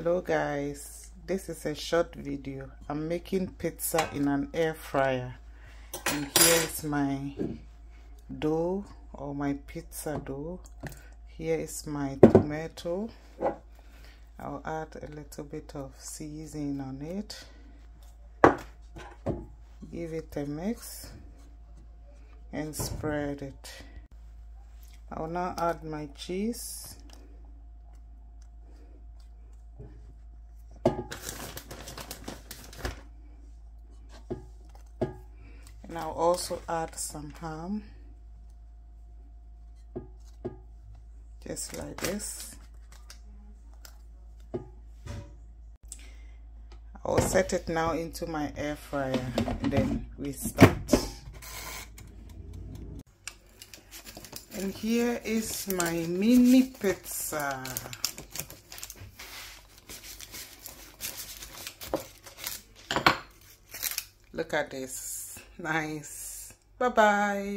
hello guys. This is a short video. I'm making pizza in an air fryer. And here is my dough or my pizza dough. Here is my tomato. I'll add a little bit of seasoning on it. Give it a mix and spread it. I'll now add my cheese and I'll also add some ham. Just like this. I'll set it now into my air fryer and then we start. And here is my mini pizza. Look at this nice. Bye bye